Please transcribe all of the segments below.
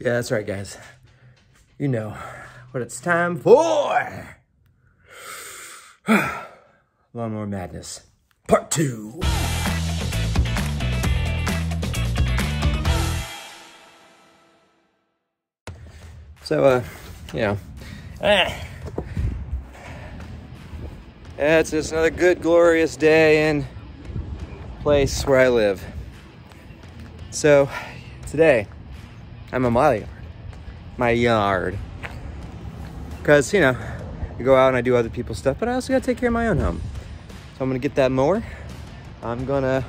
Yeah, that's right, guys. You know what it's time for. Lawnmower Madness, part two. So, uh, you know, eh. Yeah, it's just another good, glorious day in place where I live. So, today, I'm in my yard. My yard. Because, you know, I go out and I do other people's stuff, but I also gotta take care of my own home. So I'm gonna get that mower. I'm gonna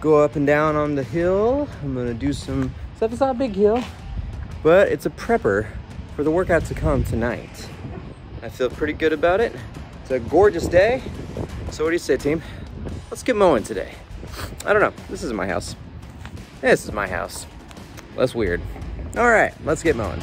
go up and down on the hill. I'm gonna do some stuff. It's not a big hill, but it's a prepper for the workout to come tonight. I feel pretty good about it. It's a gorgeous day. So what do you say, team? Let's get mowing today. I don't know. This is my house. This is my house. That's weird. All right, let's get mowing.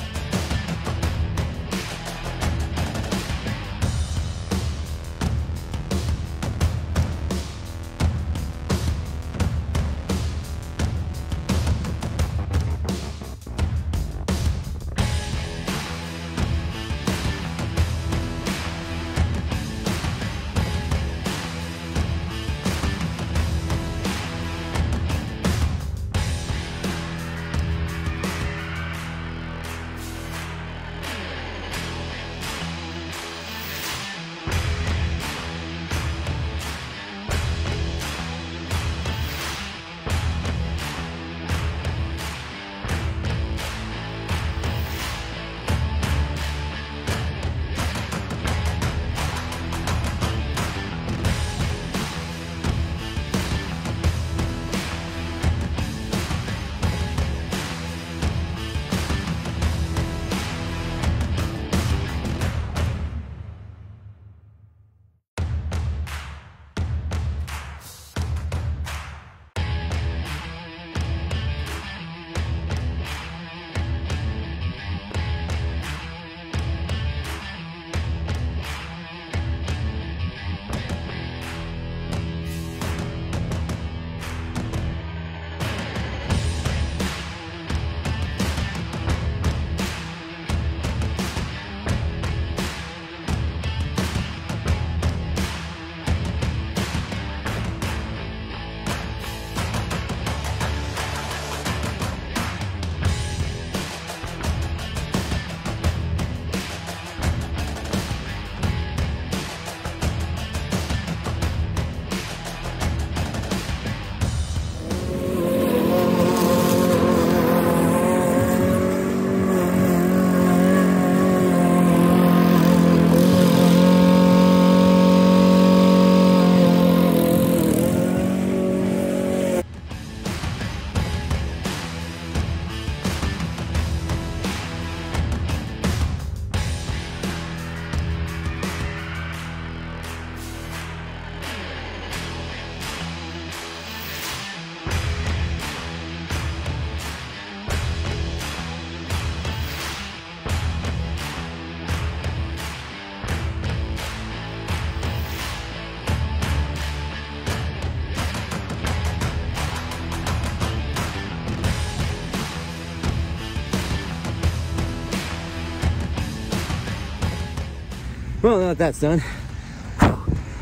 Well, now that that's done,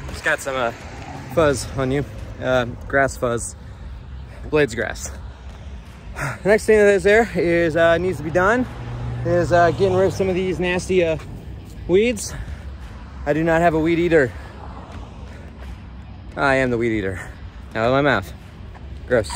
just got some uh, fuzz on you, uh, grass fuzz, blades grass. The next thing that is there is uh, needs to be done is uh, getting rid of some of these nasty uh, weeds. I do not have a weed eater. I am the weed eater. Out of my mouth. Gross.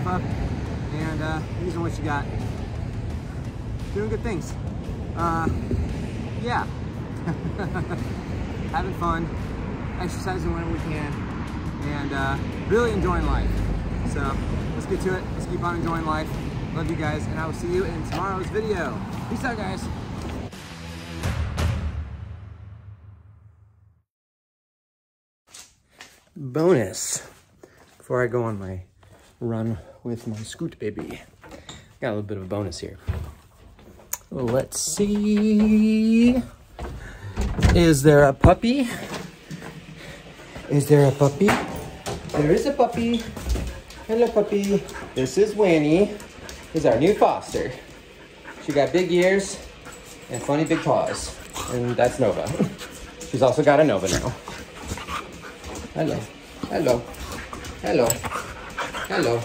Stuff up. and uh, using what you got. Doing good things. Uh, yeah. Having fun, exercising when we can, and uh, really enjoying life. So let's get to it. Let's keep on enjoying life. Love you guys, and I will see you in tomorrow's video. Peace out, guys. Bonus. Before I go on my run with my scoot baby, got a little bit of a bonus here. Let's see. Is there a puppy? Is there a puppy? There is a puppy. Hello, puppy. This is Winnie. Is our new foster. She got big ears and funny big paws. And that's Nova. She's also got a Nova now. Hello. Hello. Hello. Hello.